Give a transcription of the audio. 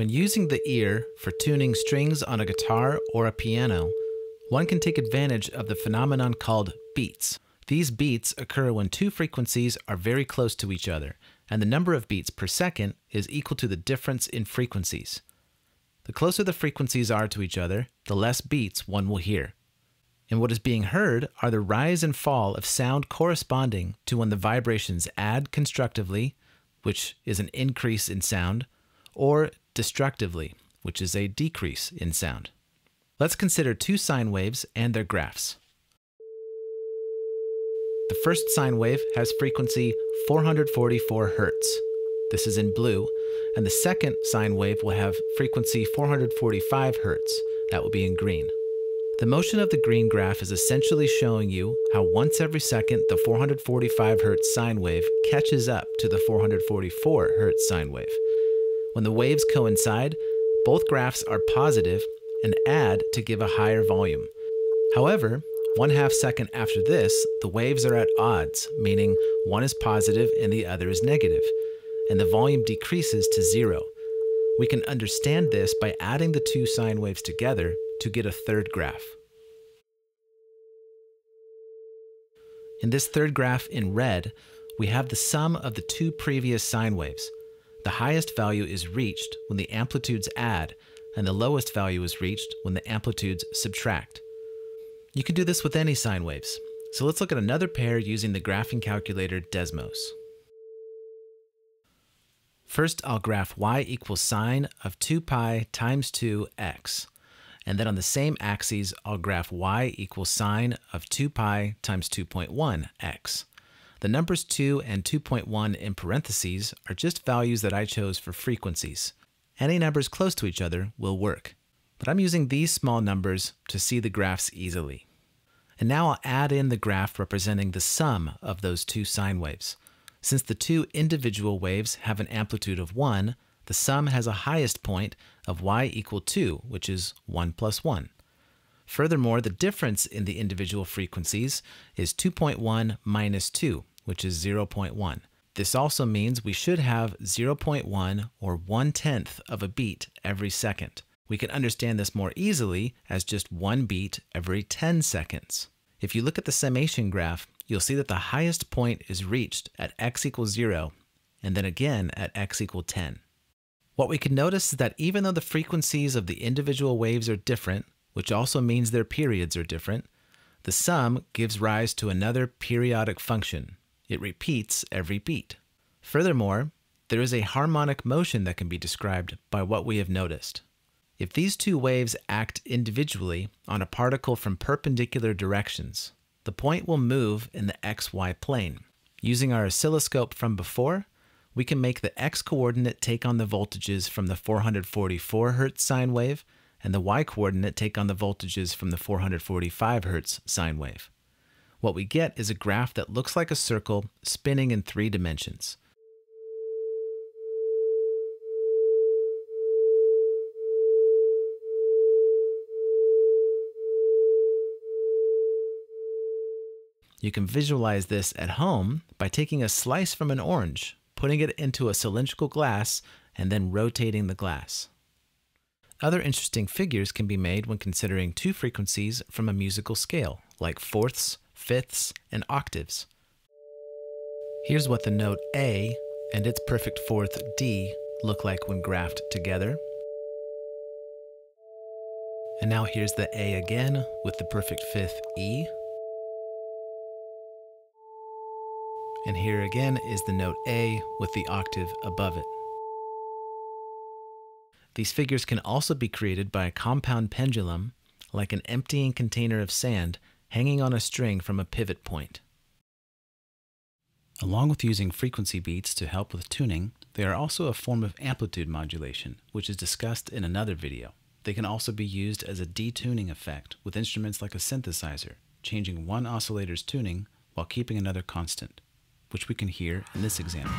When using the ear for tuning strings on a guitar or a piano, one can take advantage of the phenomenon called beats. These beats occur when two frequencies are very close to each other, and the number of beats per second is equal to the difference in frequencies. The closer the frequencies are to each other, the less beats one will hear. And what is being heard are the rise and fall of sound corresponding to when the vibrations add constructively, which is an increase in sound, or destructively, which is a decrease in sound. Let's consider two sine waves and their graphs. The first sine wave has frequency 444 Hz. This is in blue, and the second sine wave will have frequency 445 Hz. That will be in green. The motion of the green graph is essentially showing you how once every second the 445 Hz sine wave catches up to the 444 Hz sine wave. When the waves coincide, both graphs are positive and add to give a higher volume. However, one half second after this, the waves are at odds, meaning one is positive and the other is negative, and the volume decreases to zero. We can understand this by adding the two sine waves together to get a third graph. In this third graph in red, we have the sum of the two previous sine waves. The highest value is reached when the amplitudes add, and the lowest value is reached when the amplitudes subtract. You can do this with any sine waves, so let's look at another pair using the graphing calculator Desmos. First, I'll graph y equals sine of 2 pi times 2x. And then on the same axes, I'll graph y equals sine of 2 pi times 2.1x. The numbers 2 and 2.1 in parentheses are just values that I chose for frequencies. Any numbers close to each other will work. But I'm using these small numbers to see the graphs easily. And now I'll add in the graph representing the sum of those two sine waves. Since the two individual waves have an amplitude of 1, the sum has a highest point of y equal 2, which is 1 plus 1. Furthermore, the difference in the individual frequencies is 2.1 minus 2, which is 0.1. This also means we should have 0.1 or 1 tenth of a beat every second. We can understand this more easily as just one beat every 10 seconds. If you look at the summation graph, you'll see that the highest point is reached at x equals 0 and then again at x equal 10. What we can notice is that even though the frequencies of the individual waves are different, which also means their periods are different, the sum gives rise to another periodic function. It repeats every beat. Furthermore, there is a harmonic motion that can be described by what we have noticed. If these two waves act individually on a particle from perpendicular directions, the point will move in the xy plane. Using our oscilloscope from before, we can make the x coordinate take on the voltages from the 444 Hz sine wave and the y coordinate take on the voltages from the 445 Hz sine wave. What we get is a graph that looks like a circle spinning in three dimensions. You can visualize this at home by taking a slice from an orange putting it into a cylindrical glass, and then rotating the glass. Other interesting figures can be made when considering two frequencies from a musical scale, like fourths, fifths, and octaves. Here's what the note A and its perfect fourth D look like when graphed together. And now here's the A again with the perfect fifth E. And here again is the note A with the octave above it. These figures can also be created by a compound pendulum, like an emptying container of sand hanging on a string from a pivot point. Along with using frequency beats to help with tuning, they are also a form of amplitude modulation, which is discussed in another video. They can also be used as a detuning effect with instruments like a synthesizer, changing one oscillator's tuning while keeping another constant which we can hear in this example.